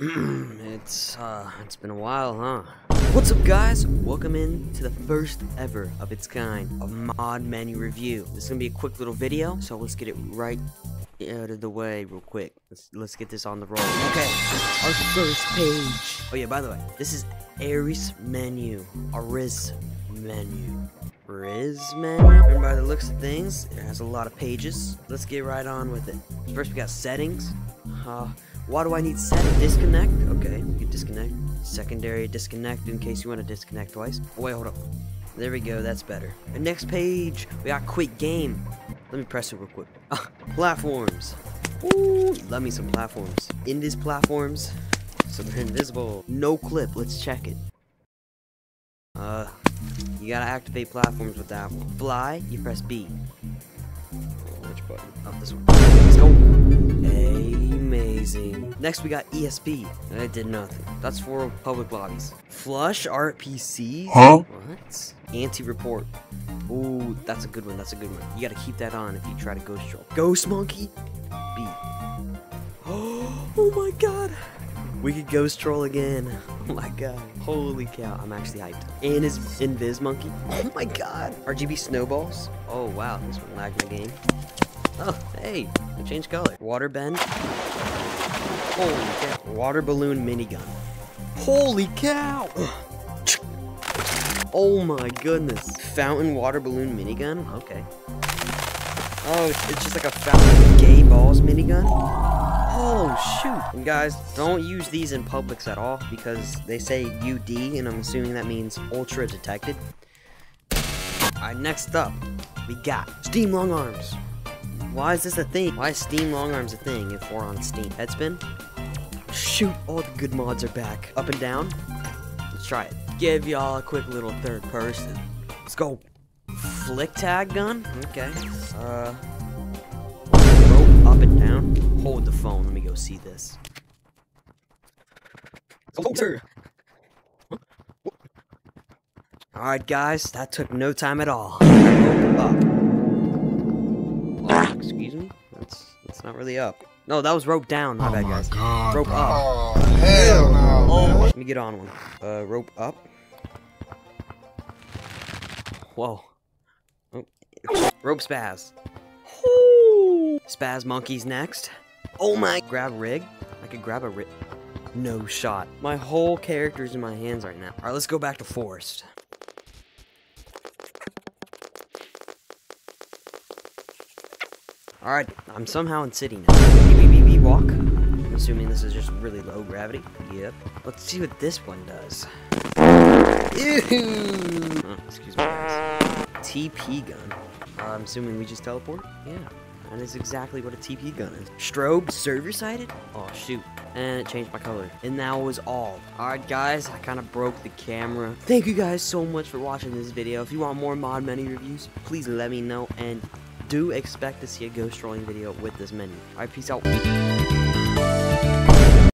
it's uh it's been a while, huh? What's up guys? Welcome in to the first ever of its kind of mod menu review. This is gonna be a quick little video, so let's get it right out of the way real quick. Let's let's get this on the roll. Okay, our first page. Oh yeah, by the way, this is Aris menu. Aris menu. Riz menu. And by the looks of things, it has a lot of pages. Let's get right on with it. First we got settings. Uh, why do I need settings? Disconnect? Okay, you can disconnect. Secondary disconnect in case you want to disconnect twice. Oh, wait, hold up. There we go, that's better. And next page, we got quick game. Let me press it real quick. Ah, platforms. Ooh, love me some platforms. In these platforms, so they're invisible. No clip, let's check it. Uh, you gotta activate platforms with that one. Fly, you press B. Which button? Oh, this one. Let's go. Amazing. Next, we got ESP. It did nothing. That's for public lobbies. Flush RPCs? Huh? What? Anti-report. Ooh, that's a good one. That's a good one. You gotta keep that on if you try to ghost troll. Ghost monkey? B. Oh my god. We could ghost troll again. Oh my god. Holy cow. I'm actually hyped. And his invis monkey. Oh my god. RGB snowballs. Oh wow. This one lagged my game. Oh, hey. It changed color. Water bend. Holy cow. Water balloon minigun. Holy cow. Oh my goodness. Fountain water balloon minigun? Okay. Oh, it's just like a fountain gay balls minigun? Oh, shoot. And guys, don't use these in Publix at all because they say UD, and I'm assuming that means ultra detected. Alright, next up, we got Steam Long Arms. Why is this a thing? Why is Steam Long Arms a thing if we're on Steam? Headspin? Shoot, all the good mods are back. Up and down? Let's try it. Give y'all a quick little third person. Let's go. Flick tag gun? Okay. Uh. Rope up and down. Hold the phone. Let me go see this. Alright, guys. That took no time at all. Up. Oh, excuse me? That's, that's not really up. No, that was rope down. My Oh bad, my guys. god. Rope bro. up. Oh, hell no. man. Let me get on one. Uh, rope up. Whoa. Oh. Rope spaz. Spaz monkeys next. Oh my. Grab rig. I could grab a rig. No shot. My whole character's in my hands right now. Alright, let's go back to forest. Alright, I'm somehow in city now. BBB walk. I'm assuming this is just really low gravity. Yep. Let's see what this one does. Ew. Oh, excuse me, guys. TP gun. Uh, I'm assuming we just teleport? Yeah. That is exactly what a TP gun is. Strobe server sided? Oh shoot. And it changed my color. And that was all. Alright guys, I kind of broke the camera. Thank you guys so much for watching this video. If you want more mod menu reviews, please let me know. And do expect to see a ghost trolling video with this menu. Alright, peace out.